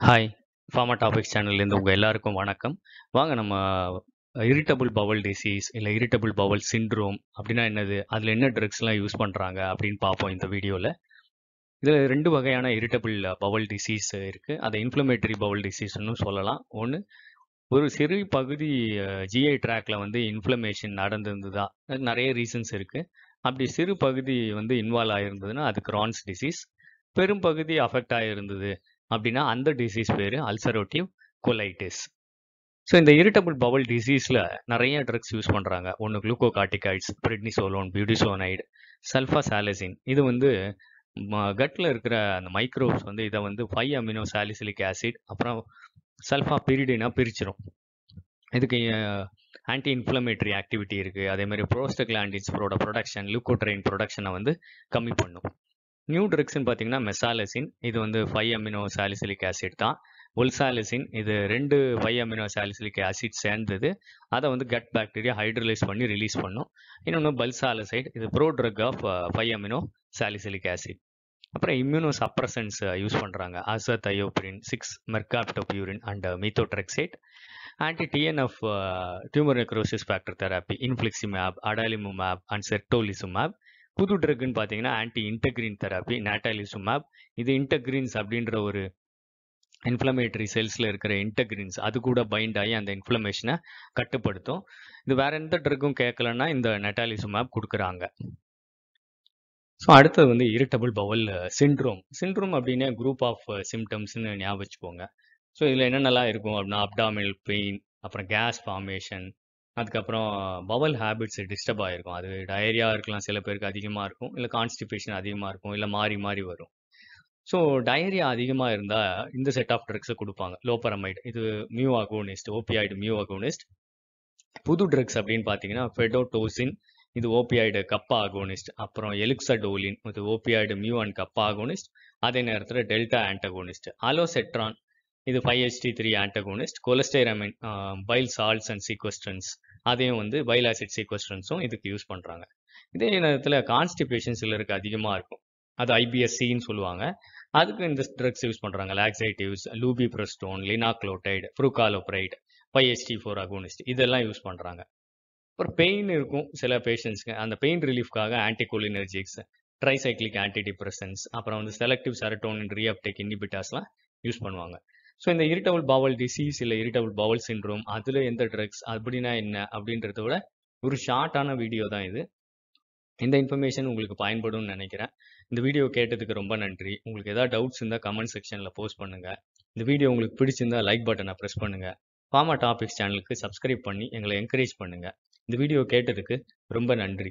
Hi! Pharma topics சேனல்லேருந்து உங்கள் எல்லாருக்கும் வணக்கம். வாங்க நம்ம இரிட்டபிள் பவல் டிசீஸ், இல்லை இரிட்டபிள் பவல் சிண்ட்ரோம் அப்படின்னா என்னது? அதுல என்ன ட்ரக்ஸ்லாம் யூஸ் பண்றாங்க அப்படின்னு பார்ப்போம் இந்த வீடியோவில் இதில் ரெண்டு வகையான இரிட்டபிள் பவல் டிசீஸ் இருக்கு. அதை இன்ஃப்ளமேட்டரி பவல் டிசீஸ்னு சொல்லலாம். ஒன்று ஒரு சிறு பகுதி ஜிஐ ட்ராக்ல வந்து இன்ஃப்ளமேஷன் நடந்திருந்ததா? நிறைய ரீசன்ஸ் இருக்கு. அப்படி சிறு பகுதி வந்து இன்வால்வ் ஆயிருந்ததுன்னா அது கிரான்ஸ் டிசீஸ். பெரும்பகுதி அஃபெக்ட் ஆயிருந்தது அப்படின்னா அந்த டிசீஸ் பேரு அல்சரோட்டிவ் கொலைட்டிஸ். ஸோ இந்த இரிட்டபிள் பவல் டிசீஸில் நிறைய ட்ரக்ஸ் யூஸ் பண்ணுறாங்க ஒன்று குளுக்கோகார்டிகாய்ட்ஸ், பிரிட்னிசோலோன் பியூடிசோனைடு, சல்ஃபாசாலசின் இது வந்து ம இருக்கிற அந்த மைக்ரோப்ஸ் வந்து இதை வந்து ஃபைவ் அமினோ சாலிசிலிக் ஆசிட் அப்புறம் சல்ஃபா சல்ஃபாபிரிடினா பிரிச்சிடும் இதுக்கு ஆன்டி இன்ஃப்ளமேட்டரி ஆக்டிவிட்டி இருக்குது அதே மாதிரி புரோஸ்டாகிலாண்டின்ஸோட ப்ரொடக்ஷன் லுக்கோட்ரைன் ப்ரொடக்ஷனை வந்து கம்மி பண்ணும். நியூ ட்ரக்ஸ்ன்னு பார்த்தீங்கன்னா மெசாலசின். இது வந்து ஃபைவ் அமினோ சாலிசிலிக் ஆசிட் தான். ஒல்சாலிசின் இது 2 5 அமினோ சாலிசிலிக் ஆசிட் சேர்ந்தது. அதை வந்து கட் பாக்டீரியா ஹைட்ரலைஸ் பண்ணி ரிலீஸ் பண்ணும். இன்னொன்னு பல்சாலசைட் இது pro drug of five amino salicylic acid. அப்புறம் இம்யூனோ சப்ரசன்ஸ் யூஸ் பண்ணுறாங்க azathioprine, 6 mercaptopurine and methotrexate. Anti TNF tumour necrosis factor therapy infliximab, adalimumab and certolizumab. புது ட்ரக்குன்னு பார்த்தீங்கன்னா ஆன்டி இன்டெக்ரின் தெராப்பி நேட்டாலிசுமேப் இது இன்டெக்ரின்ஸ் அப்படின்ற ஒரு இன்ஃப்ளமேட்டரி செல்ஸில் இருக்கிற இன்டெக்ரின்ஸ் அது கூட பைண்ட் ஆகி அந்த இன்ஃப்ளமேஷனை கட்டுப்படுத்தும். இது வேற எந்த ட்ரக்கும் கேட்கலன்னா இந்த நெட்டாலிசுமேப் கொடுக்குறாங்க ஸோ அடுத்தது வந்து இரிட்டபிள் பவல் சிண்ட்ரோம். சிண்ட்ரோம் அப்படின்னா குரூப் ஆஃப் சிம்டம்ஸ்னு ஞாபகம் வச்சுக்கோங்க. ஸோ இதில் என்னென்னலாம் இருக்கும் அப்படின்னா அப்டாமினல் பெயின், அப்புறம் கேஸ் ஃபார்மேஷன், அதுக்கப்புறம் பவல் ஹேபிட்ஸ் டிஸ்டர்ப் ஆகிருக்கும் அது டயரியா இருக்கலாம் சில பேருக்கு அதிகமாக இருக்கும். இல்லை கான்ஸ்டிபேஷன் அதிகமாக இருக்கும். இல்லை மாறி மாறி வரும். ஸோ டயரியா அதிகமாக இருந்தால் இந்த செட் ஆஃப் ட்ரக்ஸை கொடுப்பாங்க லோபரமைடு இது mu agonist, opioid mu agonist. புது ட்ரக்ஸ் அப்படின்னு பார்த்தீங்கன்னா ஃபெடோடோசின் இது ஓபியாய்டு கப்பா அகோனிஸ்ட். அப்புறம் எலுக்சடோலின் இது opioid mu and kappa agonist. அதே நேரத்தில் டெல்டா ஆன்டகோனிஸ்ட். அலோசெட்ரான் இது 5-HT3 antagonist. Cholestyramine bile salts and sequestrants அதையும் வந்து பைல் ஆசிட் சீக்வஸ்டன்ஸும் இதுக்கு யூஸ் பண்ணுறாங்க இதே நேரத்தில் கான்ஸ்டிபேஷன் சிலருக்கு அதிகமாக இருக்கும். அது ஐபிஎஸ்சின்னு சொல்லுவாங்க. அதுக்கு இந்த ட்ரக்ஸ் யூஸ் பண்ணுறாங்க laxatives lubi laxatives, lubiprostone, linaclotide, prucalopride, 5-HT4 agonist இதெல்லாம் யூஸ் பண்ணுறாங்க அப்புறம் பெயின் இருக்கும் சில பேஷண்ட்ஸ்க்கு. அந்த பெயின் ரிலீஃப்காக ஆன்டிகோலினர்ஜிக்ஸ், ட்ரைசைக்ளிக் ஆன்டி டிப்ரசன்ட்ஸ், அப்புறம் வந்து செலக்டிவ் செரட்டோனின் ரீஅப்டேக் இன்ஹிபிட்டர்ஸ்லாம் யூஸ் பண்ணுவாங்க. ஸோ இந்த இரிட்டபிள் பவல் டிசீஸ் இல்லை இரிட்டபிள் பவல் சின்ரோம் அதில் எந்த ட்ரக்ஸ் அப்படின்னா என்ன அப்படின்றத விட ஒரு ஷார்ட்டான வீடியோ தான் இது. இந்த இன்ஃபர்மேஷன் உங்களுக்கு பயன்படும்னு நினைக்கிறேன் இந்த வீடியோ கேட்டதுக்கு ரொம்ப நன்றி. உங்களுக்கு ஏதாவது டவுட்ஸ் இருந்தால் கமெண்ட் செக்ஷனில் போஸ்ட் பண்ணுங்கள் இந்த வீடியோ உங்களுக்கு பிடிச்சிருந்தா லைக் பட்டனை ப்ரெஸ் பண்ணுங்க. ஃபார்மா டாபிக்ஸ் சேனலுக்கு சப்ஸ்கிரைப் பண்ணி எங்களை என்கரேஜ் பண்ணுங்கள் இந்த வீடியோ கேட்டதுக்கு ரொம்ப நன்றி.